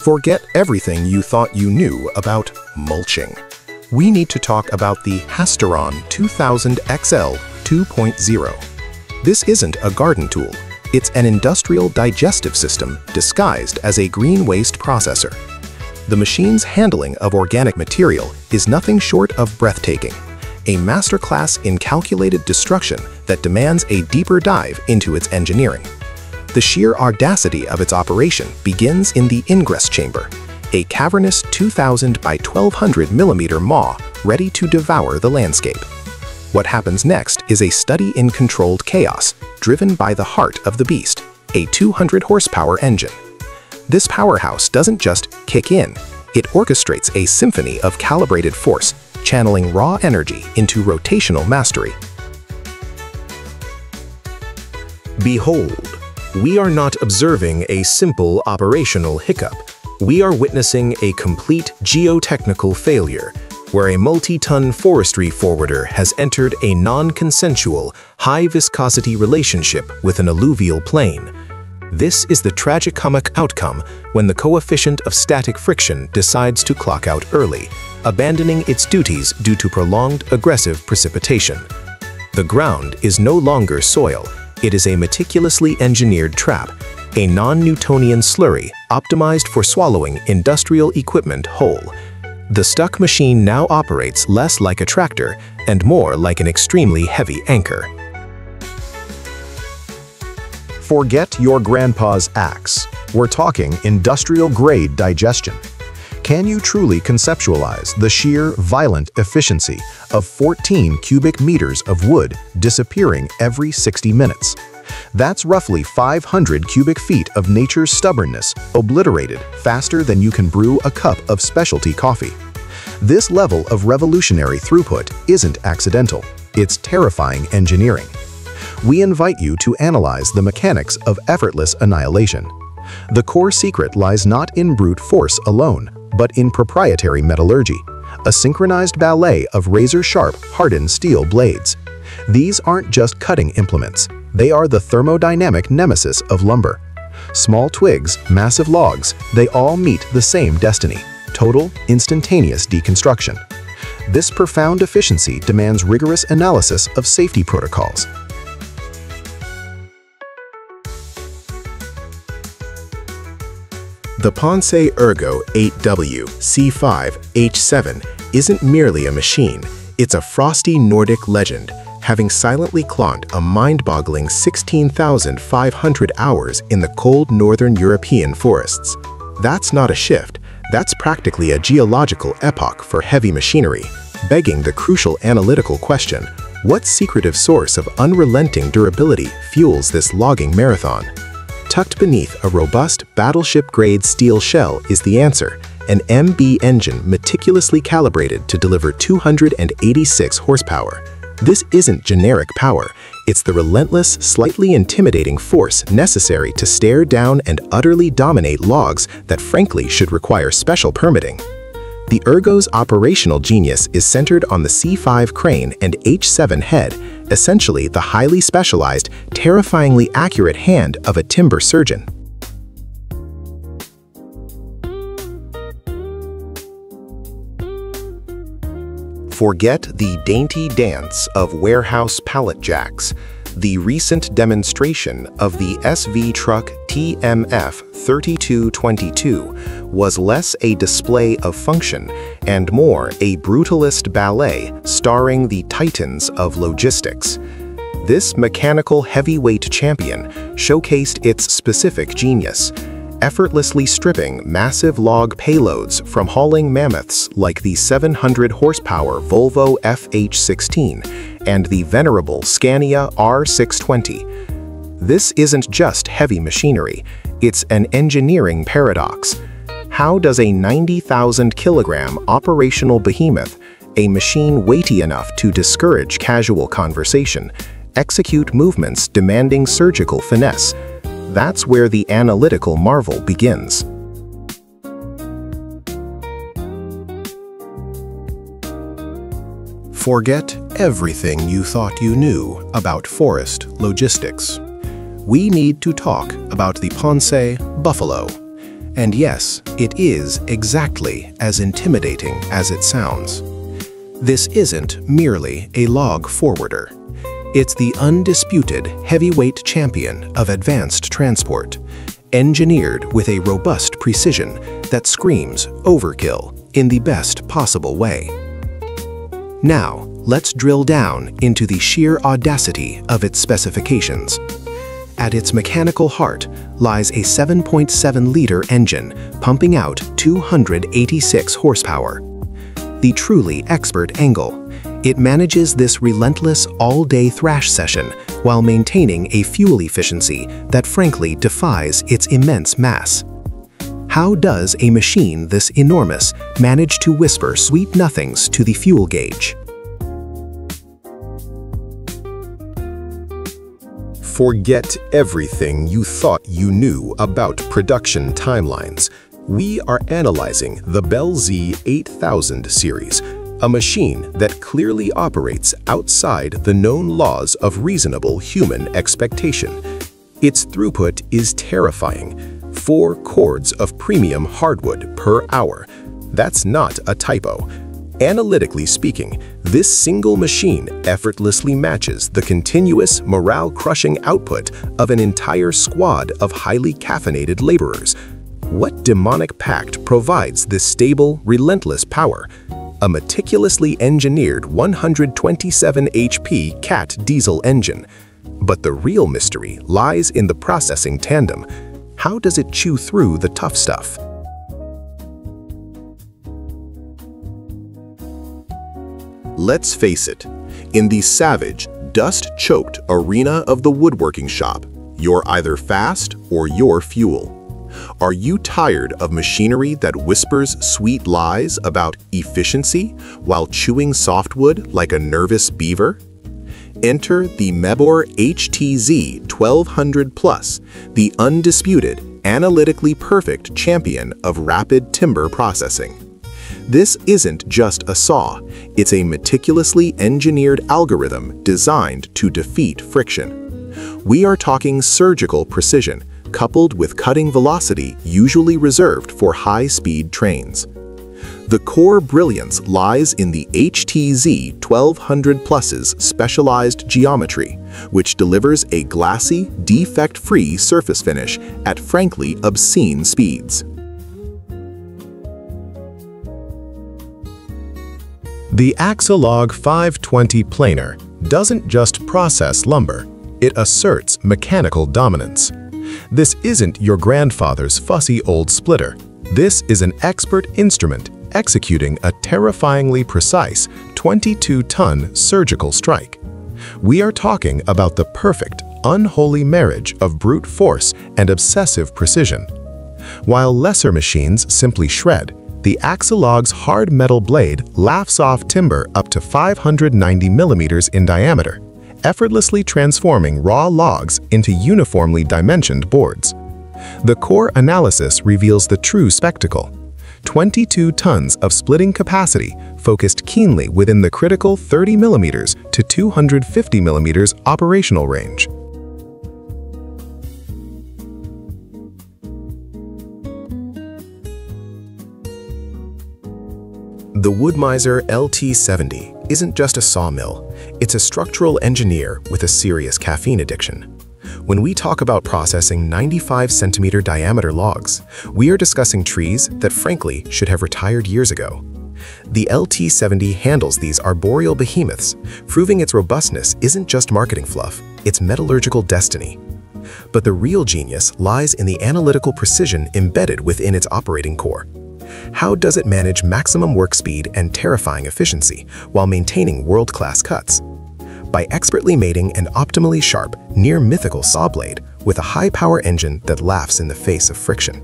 Forget everything you thought you knew about mulching. We need to talk about the Hasteron 2000 XL 2.0. This isn't a garden tool. It's an industrial digestive system disguised as a green waste processor. The machine's handling of organic material is nothing short of breathtaking, a masterclass in calculated destruction that demands a deeper dive into its engineering. The sheer audacity of its operation begins in the ingress chamber, a cavernous 2000 by 1200 millimeter maw ready to devour the landscape. What happens next is a study in controlled chaos, driven by the heart of the beast, a 200 horsepower engine. This powerhouse doesn't just kick in, it orchestrates a symphony of calibrated force, channeling raw energy into rotational mastery. Behold, we are not observing a simple operational hiccup. We are witnessing a complete geotechnical failure, where a multi-ton forestry forwarder has entered a non-consensual, high-viscosity relationship with an alluvial plain. This is the tragicomic outcome when the coefficient of static friction decides to clock out early, abandoning its duties due to prolonged aggressive precipitation. The ground is no longer soil, it is a meticulously engineered trap, a non-Newtonian slurry optimized for swallowing industrial equipment whole. The stuck machine now operates less like a tractor and more like an extremely heavy anchor. Forget your grandpa's axe. We're talking industrial-grade digestion. Can you truly conceptualize the sheer, violent efficiency of 14 cubic meters of wood disappearing every 60 minutes? That's roughly 500 cubic feet of nature's stubbornness obliterated faster than you can brew a cup of specialty coffee. This level of revolutionary throughput isn't accidental. It's terrifying engineering we invite you to analyze the mechanics of effortless annihilation. The core secret lies not in brute force alone, but in proprietary metallurgy, a synchronized ballet of razor-sharp, hardened steel blades. These aren't just cutting implements, they are the thermodynamic nemesis of lumber. Small twigs, massive logs, they all meet the same destiny, total, instantaneous deconstruction. This profound efficiency demands rigorous analysis of safety protocols, The Ponsse Ergo 8W C5 H7 isn't merely a machine, it's a frosty Nordic legend, having silently clocked a mind-boggling 16,500 hours in the cold northern European forests. That's not a shift, that's practically a geological epoch for heavy machinery, begging the crucial analytical question, what secretive source of unrelenting durability fuels this logging marathon? Tucked beneath a robust battleship-grade steel shell is the answer, an MB engine meticulously calibrated to deliver 286 horsepower. This isn't generic power, it's the relentless, slightly intimidating force necessary to stare down and utterly dominate logs that frankly should require special permitting. The Ergo's operational genius is centered on the C5 crane and H7 head, essentially the highly specialized, terrifyingly accurate hand of a timber surgeon. Forget the dainty dance of warehouse pallet jacks, the recent demonstration of the Svetruck TMF 3222 was less a display of function and more a brutalist ballet starring the titans of logistics. This mechanical heavyweight champion showcased its specific genius, effortlessly stripping massive log payloads from hauling mammoths like the 700 horsepower Volvo FH16 and the venerable Scania R620. This isn't just heavy machinery, it's an engineering paradox. How does a 90,000 kilogram operational behemoth, a machine weighty enough to discourage casual conversation, execute movements demanding surgical finesse, that's where the analytical marvel begins. Forget everything you thought you knew about forest logistics. We need to talk about the Ponsse Buffalo. And yes, it is exactly as intimidating as it sounds. This isn't merely a log forwarder. It's the undisputed heavyweight champion of advanced transport, engineered with a robust precision that screams overkill in the best possible way. Now, let's drill down into the sheer audacity of its specifications. At its mechanical heart lies a 7.7-liter engine pumping out 286 horsepower. The truly expert angle. It manages this relentless all-day thrash session while maintaining a fuel efficiency that frankly defies its immense mass. How does a machine this enormous manage to whisper sweet nothings to the fuel gauge? Forget everything you thought you knew about production timelines. We are analyzing the Bell Z 8000 series, a machine that clearly operates outside the known laws of reasonable human expectation. Its throughput is terrifying, four cords of premium hardwood per hour. That's not a typo. Analytically speaking, this single machine effortlessly matches the continuous, morale-crushing output of an entire squad of highly caffeinated laborers. What demonic pact provides this stable, relentless power? A meticulously engineered 127 HP CAT diesel engine. But the real mystery lies in the processing tandem. How does it chew through the tough stuff? Let's face it, in the savage, dust-choked arena of the woodworking shop, you're either fast or you're fuel. Are you tired of machinery that whispers sweet lies about efficiency while chewing softwood like a nervous beaver? Enter the Mebor HTZ 1200 Plus, the undisputed, analytically perfect champion of rapid timber processing. This isn't just a saw, it's a meticulously engineered algorithm designed to defeat friction. We are talking surgical precision, coupled with cutting velocity usually reserved for high-speed trains. The core brilliance lies in the HTZ 1200 Plus's specialized geometry, which delivers a glassy, defect-free surface finish at frankly obscene speeds. The Axolog 520 planer doesn't just process lumber, it asserts mechanical dominance. This isn't your grandfather's fussy old splitter. This is an expert instrument executing a terrifyingly precise 22-ton surgical strike. We are talking about the perfect, unholy marriage of brute force and obsessive precision. While lesser machines simply shred, the Axolog's hard metal blade laughs off timber up to 590 millimeters in diameter, effortlessly transforming raw logs into uniformly dimensioned boards. The core analysis reveals the true spectacle. 22 tons of splitting capacity focused keenly within the critical 30 millimeters to 250 millimeters operational range. The Wood-Mizer LT70 isn't just a sawmill, it's a structural engineer with a serious caffeine addiction. When we talk about processing 95 centimeter diameter logs, we are discussing trees that frankly should have retired years ago. The LT70 handles these arboreal behemoths, proving its robustness isn't just marketing fluff, it's metallurgical destiny. But the real genius lies in the analytical precision embedded within its operating core. How does it manage maximum work speed and terrifying efficiency while maintaining world-class cuts? By expertly mating an optimally sharp, near-mythical saw blade with a high-power engine that laughs in the face of friction.